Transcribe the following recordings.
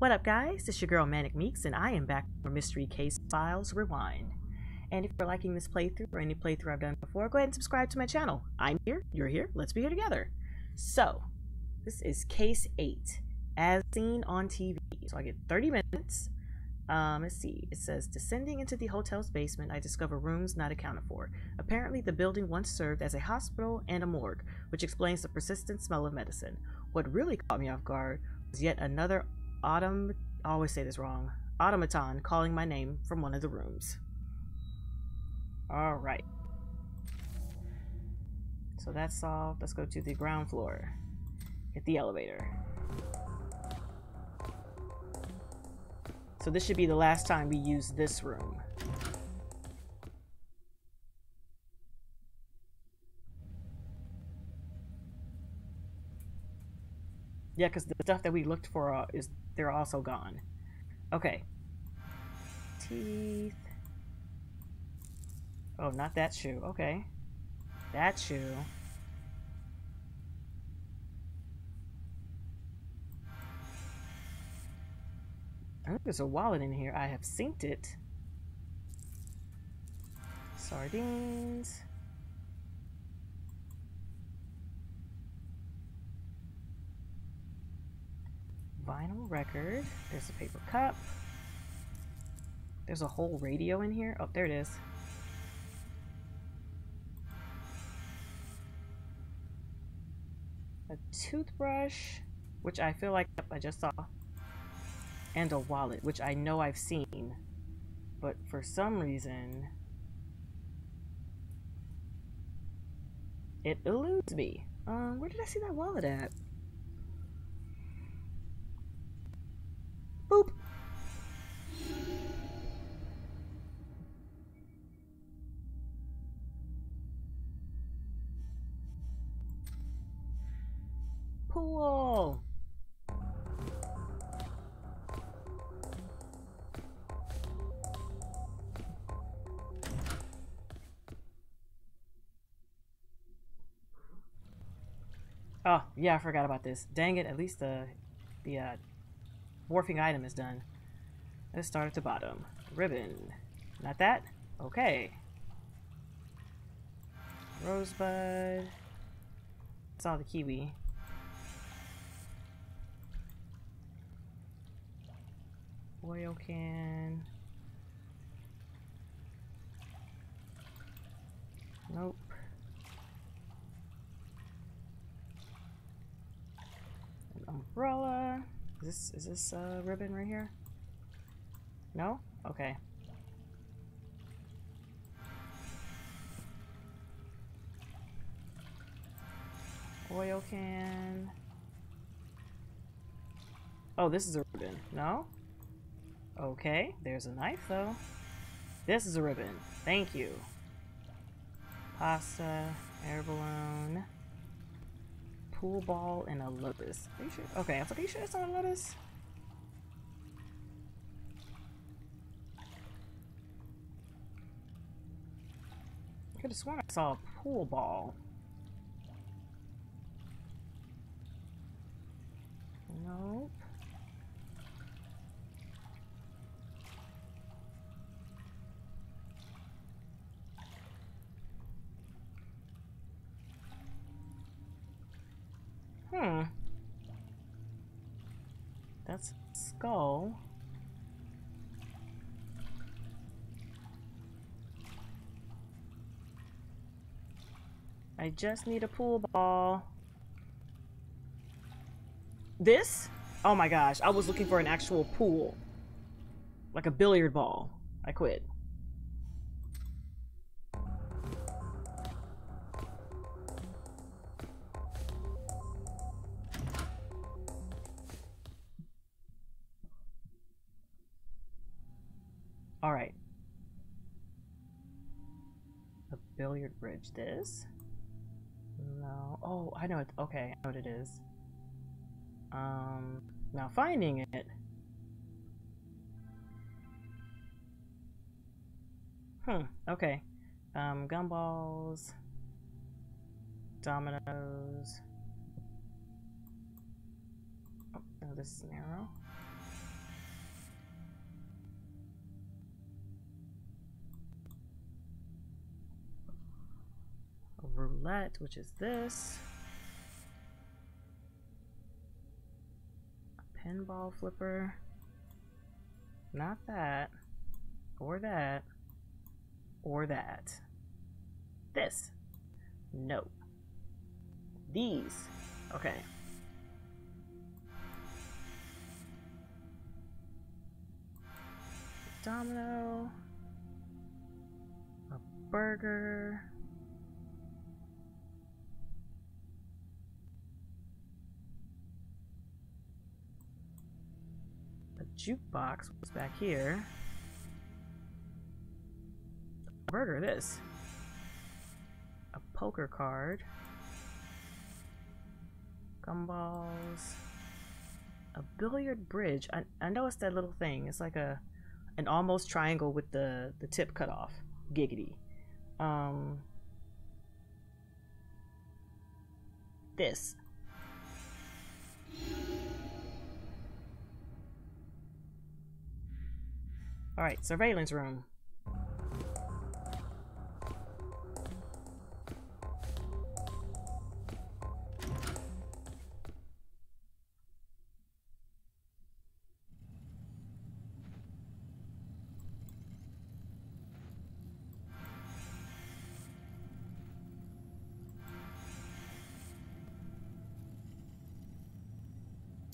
What up, guys? It's your girl Manic Meeks, and I am back for Mystery Case Files Rewind. And if you're liking this playthrough or any playthrough I've done before, go ahead and subscribe to my channel. I'm here, you're here, let's be here together. So, this is Case 8, as seen on TV. So I get 30 minutes. Um, let's see. It says, descending into the hotel's basement, I discover rooms not accounted for. Apparently, the building once served as a hospital and a morgue, which explains the persistent smell of medicine. What really caught me off guard was yet another autumn. I always say this wrong. Automaton calling my name from one of the rooms. All right. So that's solved. Let's go to the ground floor. Hit the elevator. So this should be the last time we use this room. Yeah, because the stuff that we looked for uh, is they're also gone. Okay. Teeth. Oh, not that shoe. Okay. That shoe. I think there's a wallet in here. I have synced it. Sardines. Record. There's a paper cup. There's a whole radio in here. Oh, there it is. A toothbrush, which I feel like I just saw. And a wallet, which I know I've seen. But for some reason, it eludes me. Um, where did I see that wallet at? Oh, yeah, I forgot about this. Dang it, at least the the uh, Morphing item is done. Let's start at the bottom. Ribbon. Not that? Okay. Rosebud. Saw the kiwi. Oil can. Nope. An umbrella. Is this is this uh, ribbon right here? No? Okay. Oil can. Oh, this is a ribbon. No? Okay, there's a knife though. This is a ribbon. Thank you. Pasta, air balloon pool ball and a lotus. Are you sure? Okay, I was like, are you sure it's not a lotus? I could have sworn I saw a pool ball. Nope. Hmm. That's skull. I just need a pool ball. This? Oh my gosh, I was looking for an actual pool. Like a billiard ball. I quit. Billiard bridge. This? No. Oh, I know it. Okay, I know what it is. Um, now finding it. Hmm, okay. Um, gumballs. Dominoes. Oh, no, this is narrow. Roulette, which is this. A pinball flipper. Not that. Or that. Or that. This. No. These. Okay. Domino. A burger. Jukebox was back here. A burger, this. A poker card. Gumballs. A billiard bridge. I, I know it's that little thing. It's like a an almost triangle with the, the tip cut off. Giggity. Um, this. Alright, surveillance room.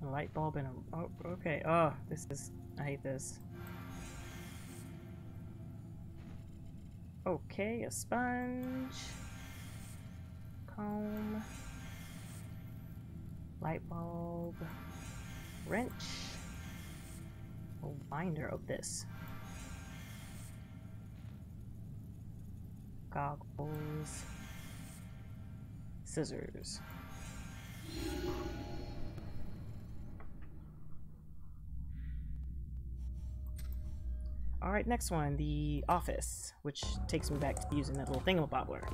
Light bulb and a... Oh, okay. Oh, this is... I hate this. Okay, a sponge. Comb. Light bulb. Wrench. A binder of this. Goggles. Scissors. All right, next one, the office, which takes me back to using that little thingamabobbler.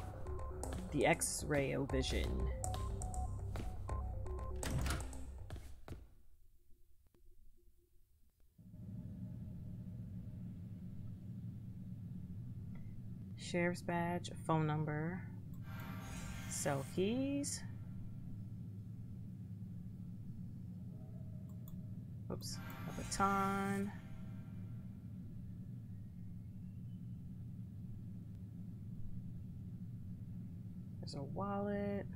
The X-ray vision. Sheriff's badge, phone number, cell keys. Oops, a baton. There's a wallet.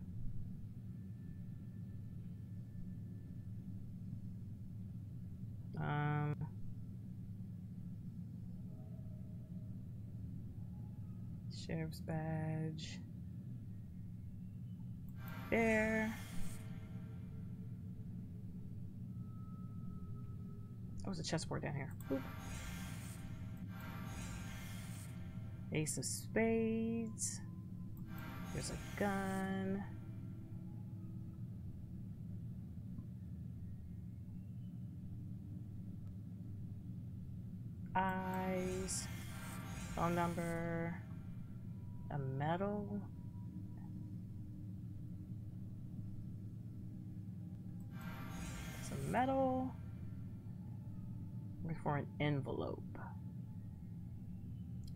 Um, sheriff's badge. There. Oh, there's a chessboard down here. Boop. Ace of spades. There's a gun. Eyes. Phone number. A medal. A medal. Looking for an envelope.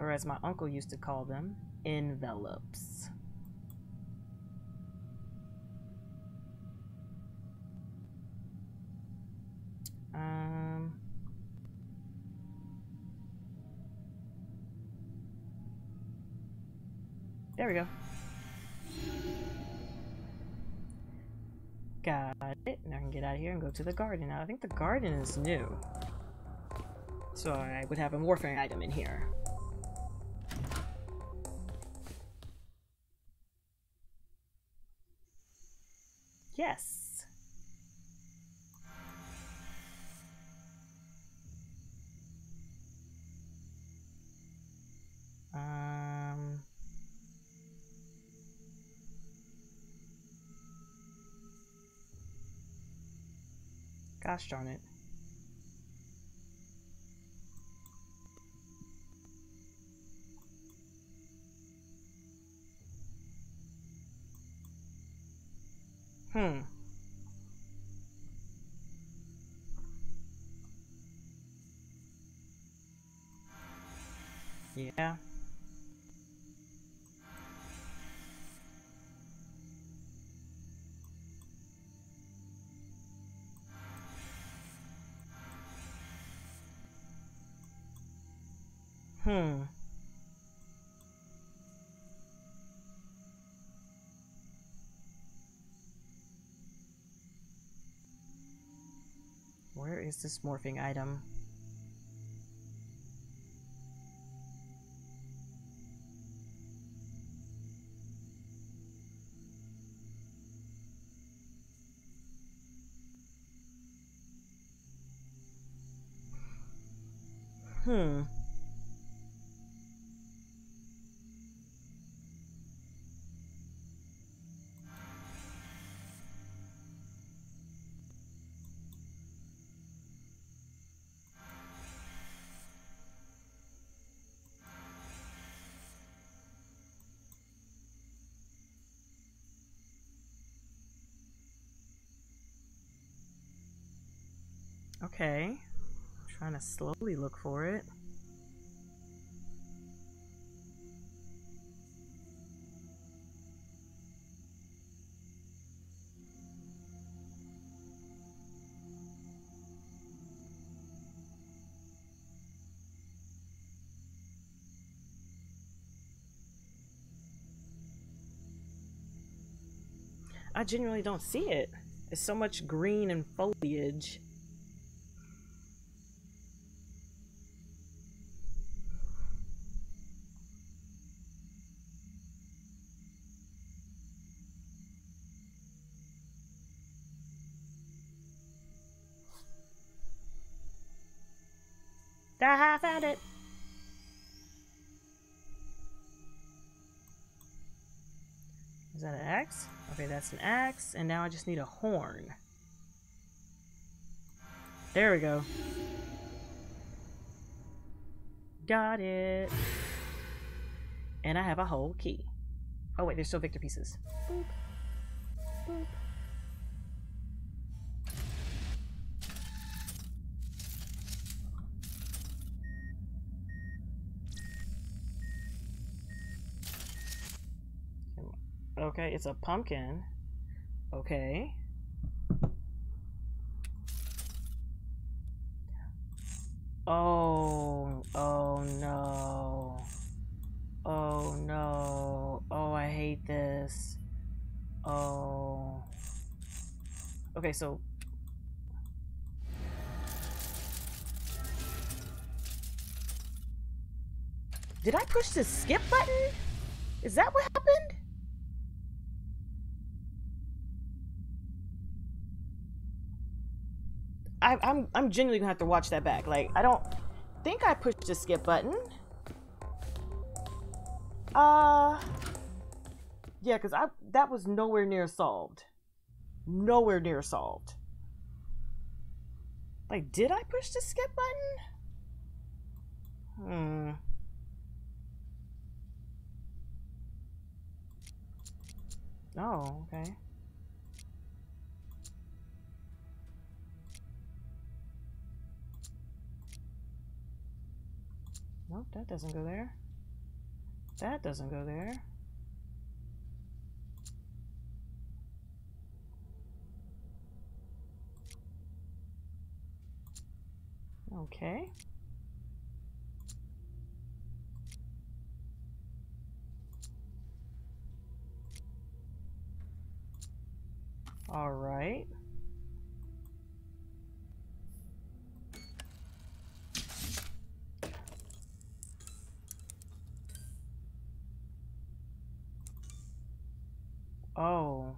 Or as my uncle used to call them, envelopes. There we go. Got it. Now I can get out of here and go to the garden. Now I think the garden is new. So I would have a warfare item in here. Yes. Gosh darn it. Hmm. Where is this morphing item? Okay. I'm trying to slowly look for it. I genuinely don't see it. It's so much green and foliage. Is that an axe? Okay, that's an axe, and now I just need a horn. There we go. Got it. And I have a whole key. Oh wait, there's still Victor pieces. Boop. Boop. Okay, it's a pumpkin. Okay. Oh, oh no. Oh no. Oh, I hate this. Oh. Okay, so. Did I push the skip button? Is that what happened? I, I'm I'm genuinely gonna have to watch that back. Like I don't think I pushed the skip button. Uh, yeah, because I that was nowhere near solved. Nowhere near solved. Like, did I push the skip button? Hmm. Oh, okay. Nope, that doesn't go there. That doesn't go there. Okay. All right. Oh.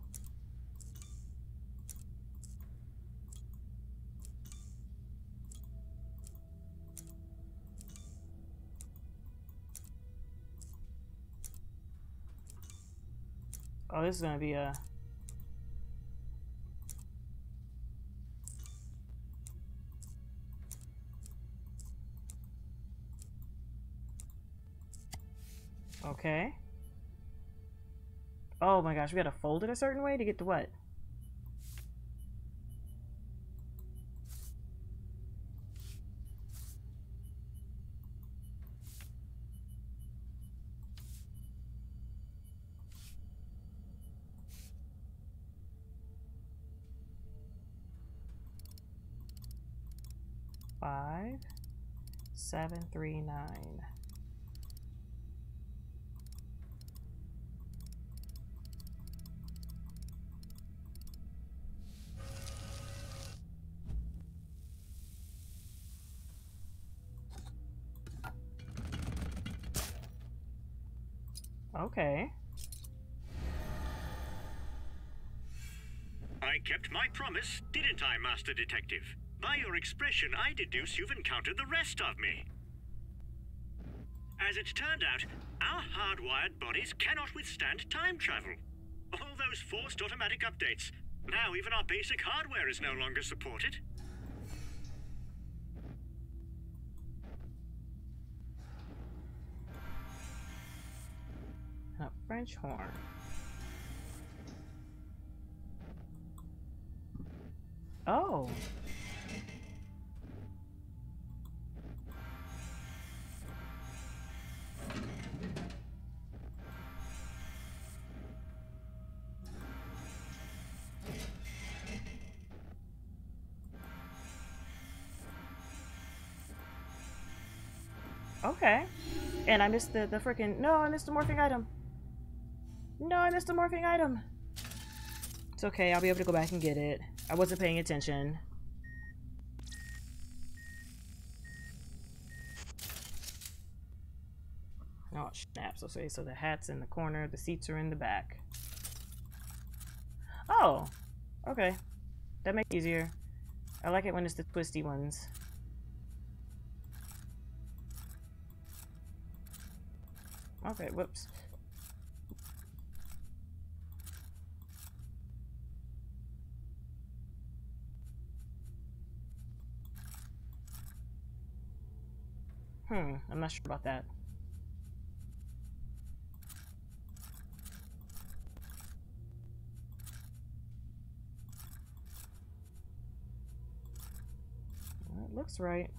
Oh, this is gonna be a... Okay. Oh my gosh, we gotta fold it a certain way to get to what? five, seven, three, nine. Okay. I kept my promise, didn't I, Master Detective? By your expression, I deduce you've encountered the rest of me. As it turned out, our hardwired bodies cannot withstand time travel. All those forced automatic updates. Now even our basic hardware is no longer supported. A French horn. Oh. Okay. And I missed the, the freaking... No, I missed the morphing item. No, I missed the morphing item. It's okay. I'll be able to go back and get it. I wasn't paying attention. Oh, snaps. Okay, so the hat's in the corner. The seats are in the back. Oh, okay. That makes it easier. I like it when it's the twisty ones. Okay, whoops. Hmm, I'm not sure about that. It looks right.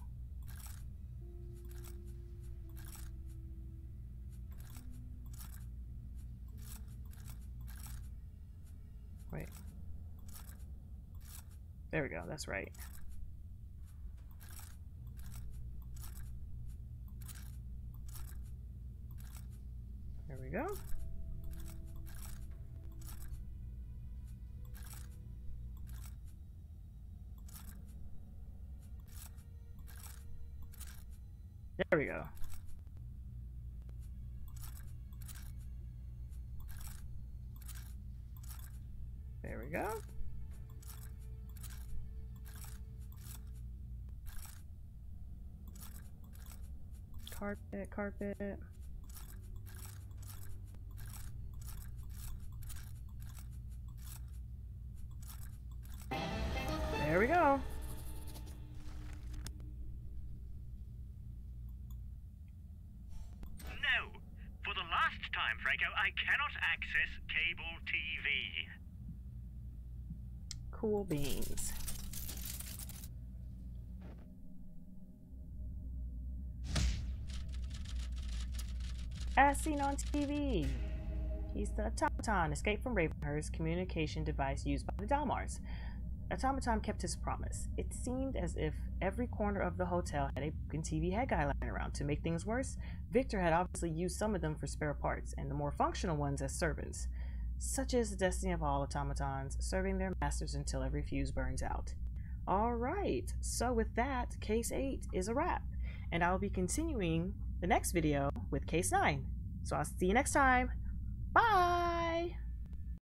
There we go, that's right. There we go. There we go. Carpet, carpet. As seen on TV. He's the automaton escaped from Ravenhurst communication device used by the Dalimars. Automaton kept his promise. It seemed as if every corner of the hotel had a broken TV head guy lying around. To make things worse, Victor had obviously used some of them for spare parts, and the more functional ones as servants. Such is the destiny of all automatons, serving their masters until every fuse burns out. Alright, so with that, Case 8 is a wrap, and I'll be continuing the next video with Case 9. So I'll see you next time. Bye!